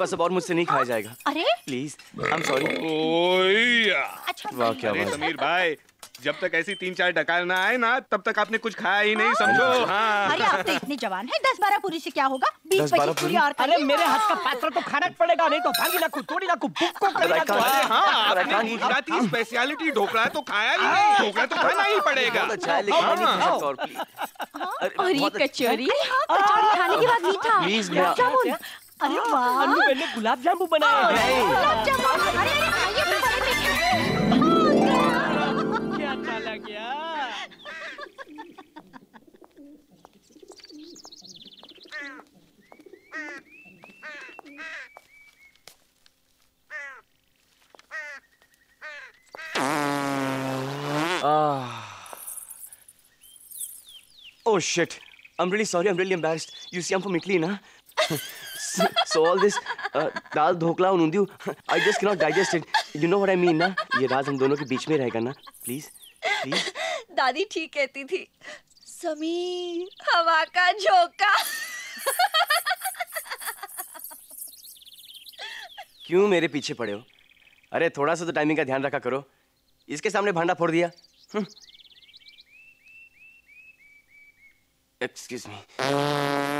बस अब और मुझसे नहीं खाया जाएगा। अरे? प्लीज़ आई एम सॉरी अच्छा वाह क्या बात। समीर भाई जब तक ऐसी तीन चार डकार ना आए ना तब तक आपने कुछ खाया ही नहीं समझो। हाँ। अरे आप तो इतने जवान हैं दस बारह पूरी से क्या होगा? बीस बारह पच्चीस पूरी? और अरे मेरे हाथ का पात्र तो खाना पड़ेगा नहीं तो भागी लाकू तोड़ी I लाकू can't- अरे हाँ गुजराती स्पेशलिटी ढोकला तो खाया ही नहीं ढोकला तो खाना ही पड़ेगा। बहुत अच्छा है हाँ। और ये कचौरी। हाँ खाने के बाद मीठा। अरे वाह अन्नू मैंने गुलाब जामुन बनाया है नहीं गुलाब जामुन अरे अरे खाइए तो बड़े क्या अच्छा लग गया Ah. Oh shit. I'm really sorry. I'm really embarrassed. You see, I'm from Italy, na? So, all this uh, dal dhokla and undiyu, I just cannot digest it. You know what I mean, na? ये राज हम दोनों के बीच में रहेगा ना? Please, please. दादी ठीक कहती थी समीर हवा का झोंका क्यों मेरे पीछे पड़े हो? अरे थोड़ा सा तो टाइमिंग का ध्यान रखा करो. इसके सामने भांडा फोड़ दिया. Excuse me. Oh.